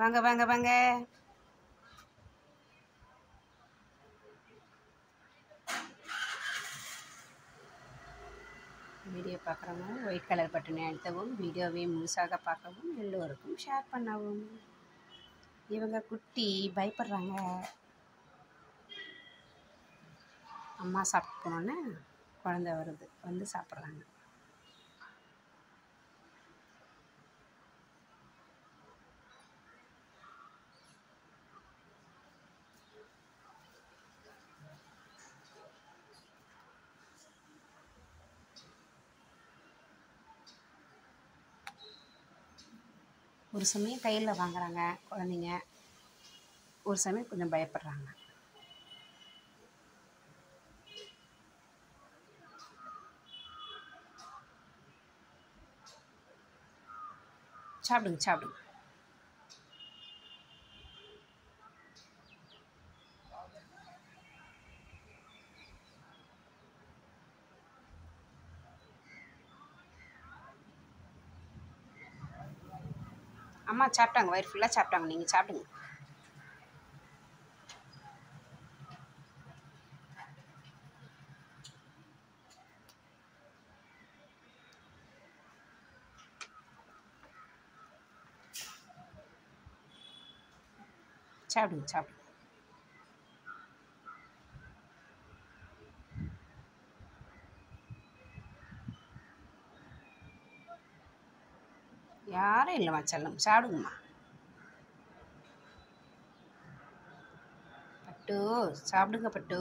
வாங்க வாங்க வாங்க. வீடியோ பார்க்குறவங்க ஒயிட் கலர் பட்டனை அழுத்தவும் வீடியோவை முழுசாக பார்க்கவும் எல்லோருக்கும் ஷேர் பண்ணவும். இவங்க குட்டி பயப்படுறாங்க. அம்மா சாப்பிட்டு போனோன்னே குழந்த வருது வந்து சாப்பிட்றாங்க. ஒரு சமயம் கையில் வாங்குறாங்க குழந்தைங்க. ஒரு சமயம் கொஞ்சம் பயப்படுறாங்க. சாப்பிடுங்க சாப்பிடுங்க. அம்மா சாப்பிட்டாங்க வயிறு ஃபுல்லாக சாப்பிட்டாங்க. நீங்கள் சாப்பிடுங்க. சாப்பிடுங்க சாப்பிடுங்க. யாரும் இல்லைம்மா செல்லம். சாப்பிடுங்கம்மா. பட்டு சாப்பிடுங்க பட்டு.